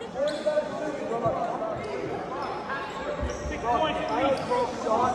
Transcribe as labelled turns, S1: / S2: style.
S1: Six points.